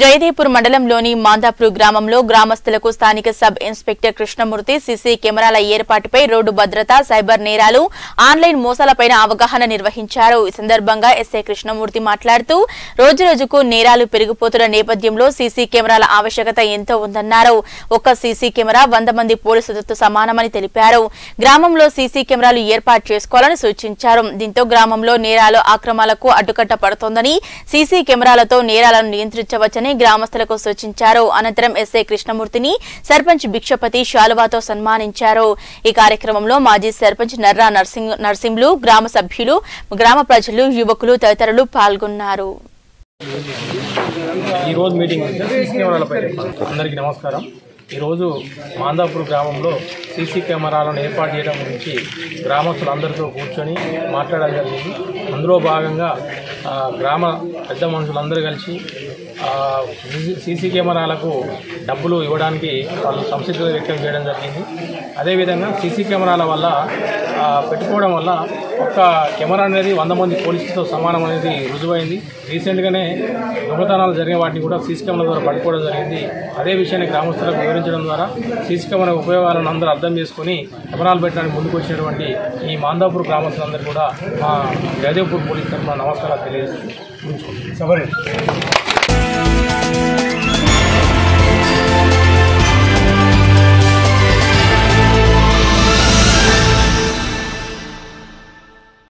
జయదేపూర్ మండలంలోని మాందాపూర్ గ్రామంలో గ్రామస్తులకు స్థానిక సబ్ ఇన్స్పెక్టర్ కృష్ణమూర్తి సీసీ కెమెరాల ఏర్పాటుపై రోడ్డు భద్రత సైబర్ నేరాలు ఆన్లైన్ మోసాలపై అవగాహన నిర్వహించారు. ఈ సందర్భంగా ఎస్ఐ కృష్ణమూర్తి మాట్లాడుతూ రోజురోజుకు నేరాలు పెరిగిపోతున్న నేపథ్యంలో సీసీ కెమెరాల ఆవశ్యకత ఎంతో ఉందన్నారు. ఒక్క సీసీ కెమెరా వంద మంది పోలీసులతో సమానమని తెలిపారు. గ్రామంలో సీసీ కెమెరాలు ఏర్పాటు చేసుకోవాలని సూచించారు. దీంతో గ్రామంలో నేరాలు ఆక్రమాలకు అడ్డుకట్ట పడుతోందని సీసీ కెమెరాలతో నేరాలను నియంత్రించవచ్చని చేయాలని గ్రామస్తులకు సూచించారు. అనంతరం ఎస్ఐ కృష్ణమూర్తిని సర్పంచ్ భిక్షపతి శాలువాతో సన్మానించారు. ఈ కార్యక్రమంలో మాజీ సర్పంచ్ నర్రా నర్సింగ్ నర్సింహులు గ్రామ సభ్యులు గ్రామ ప్రజలు యువకులు తదితరులు పాల్గొన్నారు. ఈరోజు మీటింగ్ అందరికీ నమస్కారం. ఈరోజు మాందాపూర్ గ్రామంలో సీసీ కెమెరాలను ఏర్పాటు చేయడం గురించి గ్రామస్తులందరితో కూర్చొని మాట్లాడడం జరిగింది. అందులో భాగంగా గ్రామ పెద్ద మనుషులందరూ కలిసి సీసీ- కెమెరాలకు డబ్బులు ఇవ్వడానికి వాళ్ళు సంసిద్ధత వ్యక్తం చేయడం జరిగింది. అదేవిధంగా సీసీ కెమెరాల వల్ల పెట్టుకోవడం వల్ల ఒక్క కెమెరా అనేది వంద మంది పోలీసులతో సమానం అనేది రుజువైంది. రీసెంట్గానే దొంగతనాలు జరిగిన వాటిని కూడా సీసీ కెమెరా ద్వారా పట్టుకోవడం జరిగింది. అదే విషయాన్ని గ్రామస్తులకు వివరించడం ద్వారా సీసీ కెమెరా ఉపయోగాలను అందరూ అర్థం చేసుకుని కెమెరాలు పెట్టడానికి ముందుకు వచ్చినటువంటి ఈ మాందాపూర్ గ్రామస్తులందరూ కూడా మా జయదేవ్పూర్ పోలీస్ తరఫున నమస్కారాలు తెలియజేస్తున్నాను